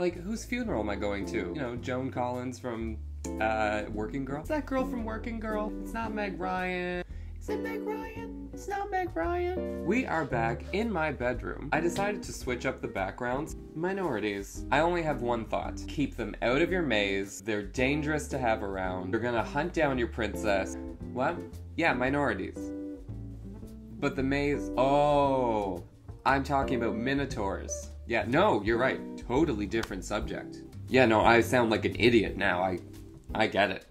like, whose funeral am I going to? You know, Joan Collins from uh, Working Girl. It's that girl from Working Girl. It's not Meg Ryan. Is it Meg Ryan? It's not Meg Ryan. We are back in my bedroom. I decided to switch up the backgrounds. Minorities. I only have one thought. Keep them out of your maze. They're dangerous to have around. They're gonna hunt down your princess. What? Yeah, minorities. But the maze. Oh. I'm talking about minotaurs. Yeah, no, you're right. Totally different subject. Yeah, no, I sound like an idiot now. I I get it.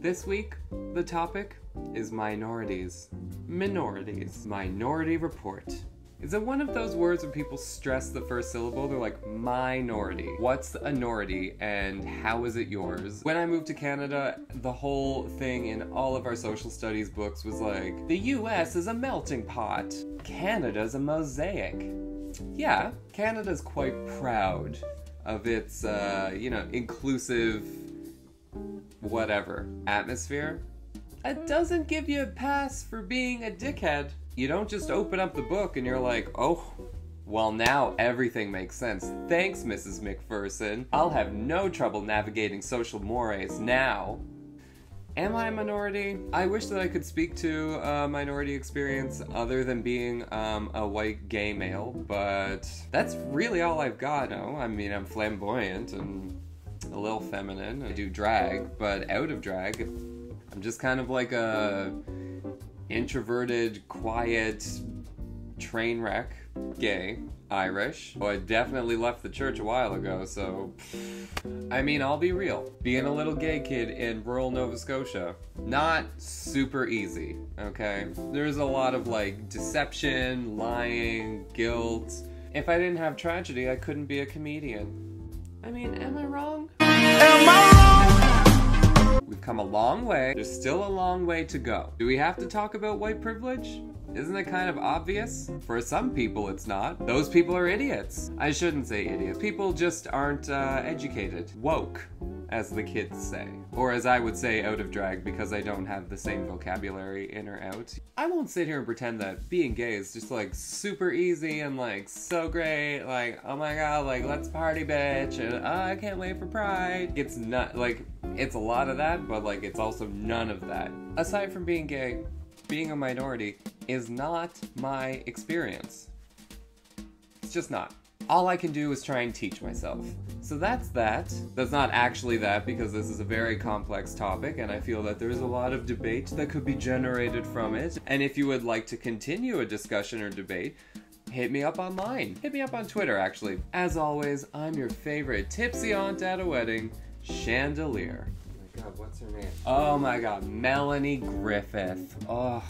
This week, the topic is minorities. Minorities. Minority Report. Is it one of those words where people stress the first syllable? They're like, minority. What's a minority and how is it yours? When I moved to Canada, the whole thing in all of our social studies books was like, the US is a melting pot. Canada's a mosaic. Yeah, Canada's quite proud of its, uh, you know, inclusive whatever atmosphere, it doesn't give you a pass for being a dickhead. You don't just open up the book and you're like, oh, well, now everything makes sense. Thanks, Mrs. McPherson. I'll have no trouble navigating social mores now. Am I a minority? I wish that I could speak to a minority experience other than being um, a white gay male, but that's really all I've got. No, I mean, I'm flamboyant and a little feminine. I do drag, but out of drag, I'm just kind of like a introverted, quiet train wreck, gay, Irish. Oh, I definitely left the church a while ago, so. I mean, I'll be real. Being a little gay kid in rural Nova Scotia, not super easy, okay? There's a lot of like deception, lying, guilt. If I didn't have tragedy, I couldn't be a comedian. I mean, am I wrong? Am I wrong? We've come a long way. There's still a long way to go. Do we have to talk about white privilege? Isn't it kind of obvious? For some people, it's not. Those people are idiots. I shouldn't say idiots. People just aren't uh, educated. Woke as the kids say. Or as I would say, out of drag because I don't have the same vocabulary in or out. I won't sit here and pretend that being gay is just like super easy and like so great. Like, oh my god, like let's party, bitch. And oh, I can't wait for Pride. It's not like, it's a lot of that, but like it's also none of that. Aside from being gay, being a minority is not my experience. It's just not all I can do is try and teach myself. So that's that. That's not actually that because this is a very complex topic and I feel that there's a lot of debate that could be generated from it. And if you would like to continue a discussion or debate, hit me up online. Hit me up on Twitter, actually. As always, I'm your favorite tipsy aunt at a wedding, Shanda Leer. Oh my god, what's her name? Oh my god, Melanie Griffith. Oh.